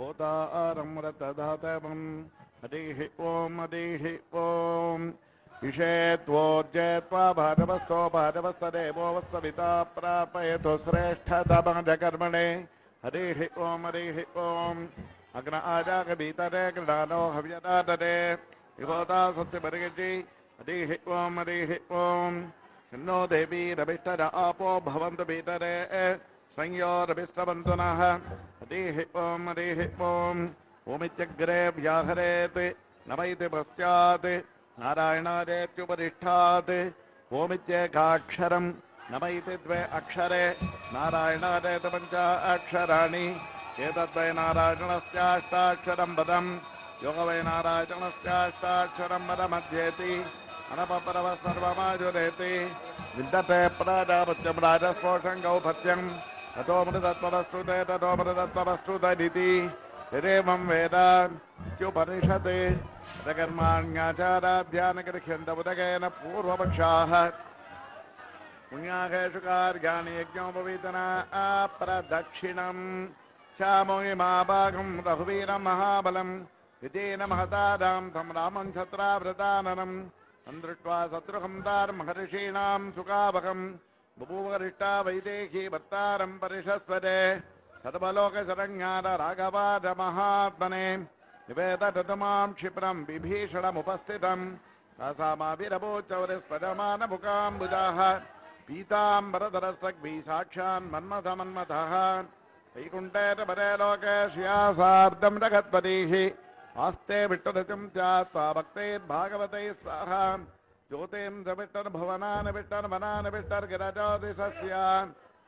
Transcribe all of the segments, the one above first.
ोता हरिः ॐ हरिः ॐ इषे त्वो जेत्वा भादवस्थो भादवस्त सविता प्रापयतु श्रेष्ठतमजकर्मणे। हरिः ॐ हरिः ॐ अग्न आजाग आजागभीतरे गृणानो हव्यदातरे विभोता हरिः ॐ हरिः ॐ नो देवी रविष्टर आपो भवन्तु भीतरे संयोरभिष्टवन्तु नः हरिः ॐ हरिः ॐ ओमित्यग्रे व्याहरेत् नम इति पश्चात् नारायणादेत्युपरिष्ठात् ओमित्येकाक्षरम् नम इति द्वे अक्षरे नारायणादेत पञ्च अक्षराणि एतद्वै नारायणस्याष्टाक्षरं पदम् योग वै नारायणस्याष्टाक्षरं पदमध्येति अनपरव सर्वमाजुरेति विन्दते प्राजापत्यं राजस्फोषं गौपत्यं ततो मृतत्ववस्तुते ततो मृतत्ववस्तुतदिति यदेवं वेद इत्युपनिषत् कर्माण्याचाराध्यानगृह्यन्तमुदकेन पूर्वपक्षाः पुण्याहेषु कार्याणि यज्ञोपवीतना अप्रदक्षिणम् चामोहिमाभागं रघुवीरं महाबलं विजेन महतादां तं रामं छत्रावृताननम्। तं दृष्ट्वा शत्रुहं महर्षीणां सुखावहं बभूवरिष्टा वैदेही परिषस्वरे सर्वलोकशरण्यार राघवाद महात्मने। निवेदतमां क्षिप्रं विभीषणमुपस्थितं तासामाभिरभूचौरस्पदमानमुखाम्बुजाः पीताम्बरधरस्रग्भिः साक्षान् मन्मथमन्मथः। वैकुण्ठेतपरे लोके श्रिया सार्धं रगत्पतिः आस्ते विट्टरतिं त्यात्वा भक्तैर्भागवतैः सह ज्योतिं विट्टर् भुवनान् विट्टर् वनान् विट्टर्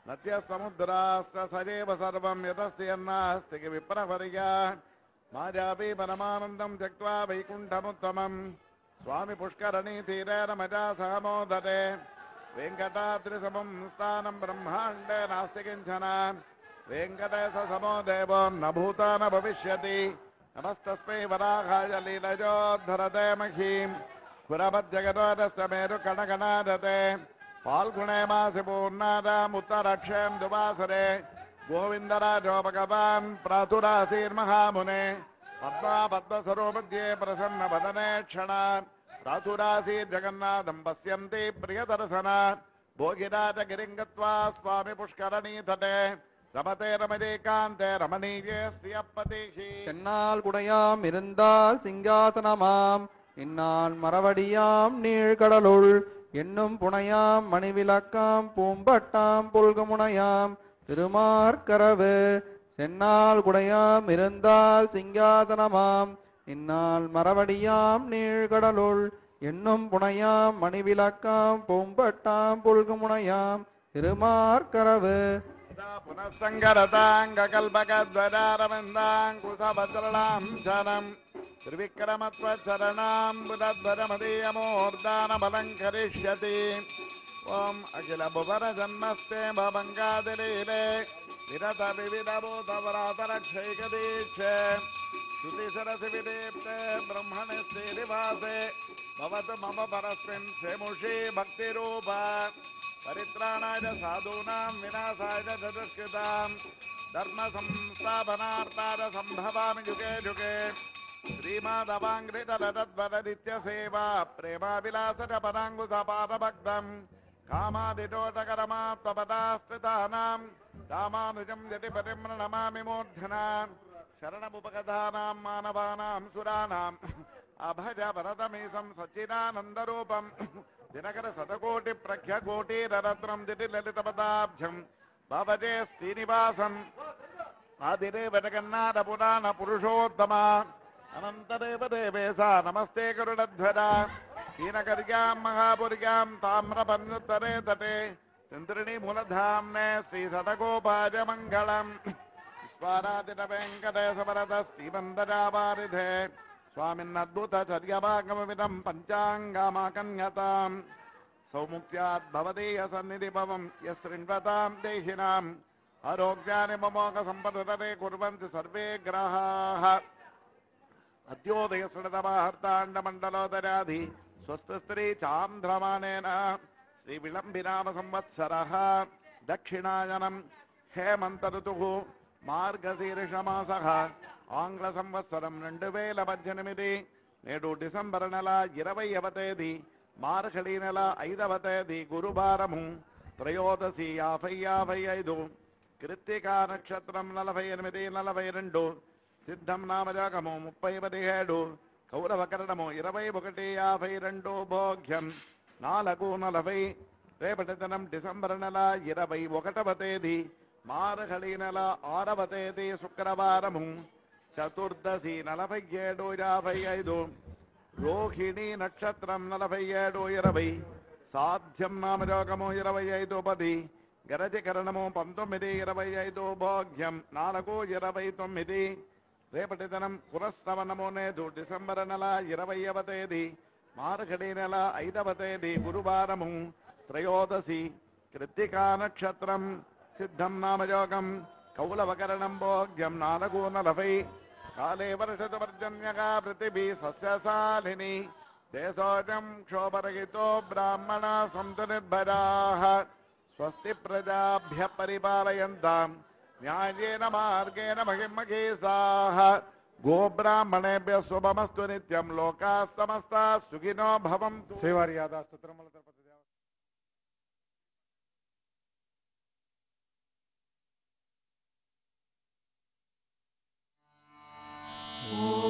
नद्यः समुद्राश्च सजेव सर्वं यदस्ति यन्नास्ति विप्रवर्या माजापि परमानन्दं त्यक्त्वा वैकुण्ठमुत्तमम्। स्वामि तीरे सह वेङ्कटाद्रिसमं स्थानं ब्रह्माण्डे नास्ति किंचन। वेङ्कटेश समो देवो न भूता न भविष्यति नमस्तस्मै वराहाय लीलजोद्धरते महीम् पुरमध्यगतोदस्य मेरुकणकणादते फाल्गुणे मासि पूर्णादाम् उत्तरक्षें दुवासरे। गोविन्दराजो भगवान् प्रातुरासीर्महामुने पद्मा पद्मसरोमध्ये प्रसन्न वदने రాతురాసీ జగన్నాథం పశ్యంతి ప్రియదర్శన భోగిరాజగిరింగత్వా స్వామి పుష్కరణీతటే ரமதே ரமதே காந்த ரமணீயே ஸ்ரீயப்பதேஷி சென்னால் குடையாம் இருந்தால் சிங்காசனமாம். இன்னான் மரவடியாம் நீழ்கடலுள். என்னும் புனையாம் மணிவிளக்காம் பூம்பட்டாம் புல்குமுனையாம். திருமார்கரவு சென்னால் குடையாம் இருந்தால் சிங்காசனமாம். இந்நாள் மரவடியாம் நீழ்கடலுள் என்னும் புனையாம் மணிவிளக்காம் பூம்பட்டாம் புல்குமுனையாம் திருமார்கரவு புனசங்கரதாங்ககல்பகத்வராரவிந்தாங்குசபத்ரலாஞ்சனம் திருவிக்கிரமத்வச்சரணாம்புதத்வரமதீயமூர்தானபலங்கரிஷ்யதி ஓம் அகிலபுவர ஜன்மஸ்தே பவங்காதிரீலே விரத விவிதபூதவராதரக்ஷைகதீட்சே विविधभूतवरातरक्षैकदीक्षे श्रुतिसरसि विदीप्ते भवतु मम परस्मिन् शेमुषी भक्तिरूप। परित्राणाय साधूनां विनाशाय च दुष्कृतां धर्म सम्भवामि युगे युगे श्रीमाधवाङ्घ्रितलतद्वरदित्यसेवा प्रेमाविलासज पदाङ्गुसपादभक्तम् कामादिटोटकरमात्मपदाश्रितानां रामानुजं यतिपतिं नमामि శరణముపగతానాం మానవానాం సురాణాం అభజ భరతమీసం సచ్చిదానందరూపం. దినకర శతకోటి ప్రఖ్య కోటీరత్నం దిటి లలితపదాబ్జం. భవజే శ్రీనివాసం. ఆదిరే వెనకన్నాడ పురాణ పురుషోత్తమ. అనంతరేవ దేవేశ నమస్తే కరుణధ్వర హీనకర్యాం మహాపురిగాం తామ్రపన్యుత్తరే తటే. ఇంద్రిణి మూలధామ్నే శ్రీ శతకోపాజమంగళం श्रीवन्दजावारिधे स्वामिन्नद्भुतचर्यभागमविदं पञ्चाङ्गमाकन्यताम्। सौमुख्याद्भवदीय सन्निधिभवं यशृण्वतां देहिनाम्। आरोग्यानि ममोघसम्पदते कुर्वन्ति सर्वे ग्रहाः। अद्योदयसृणतमाहर्ताण्डमण्डलोदराधि स्वस्थस्त्री चान्द्रमानेन श्रीविलम्बिनाम संवत्सरः दक्षिणायनं हेमन्तऋतुः మార్గశీర్షమాస ఆంగ్ల సంవత్సరం రెండు వేల పద్దెనిమిది నేడు డిసెంబర్ నెల ఇరవైవ తేదీ మార్హళి నెల ఐదవ తేదీ గురువారము త్రయోదశి యాభై యాభై ఐదు కృత్తికా నక్షత్రం నలభై ఎనిమిది నలభై రెండు సిద్ధం నామజాగము ముప్పై పదిహేడు కౌరవకరణము ఇరవై ఒకటి యాభై రెండు భోగ్యం నాలుగు నలభై రేపటి దినం డిసెంబర్ నెల ఇరవై ఒకటవ తేదీ మార్గళి నెల ఆరవ తేదీ శుక్రవారము చతుర్దశి నలభై ఏడు యాభై ఐదు రోహిణి నక్షత్రం నలభై ఏడు ఇరవై సాధ్యం నామయోగము ఇరవై ఐదు పది గరజకరణము పంతొమ్మిది ఇరవై ఐదు భోగ్యం నాలుగు ఇరవై తొమ్మిది రేపటి దినం పురస్రవణము నేదు డిసెంబర్ నెల ఇరవైవ తేదీ మార్గడి నెల ఐదవ తేదీ గురువారము త్రయోదశి కృత్తికా నక్షత్రం सिद्धम नाम सिद्धं नामयोगम् भोग्यम भोग्यम् नालकूनलभै काले वर्षतपर्जन्यका पृथिवी सस्यशालिनी। देशोजम् क्षोभरहितो ब्राह्मणा सन्तु निर्भराः स्वस्ति प्रजाभ्यः परिपालयन्ताम् न्यायेन मार्गेण महिमगीसाः गोब्राह्मणेभ्यः शुभमस्तु नित्यम् लोकाः समस्ताः सुखिनो भवन्तु। श्रीवार्यादास्तोत्रमलतपति Oh.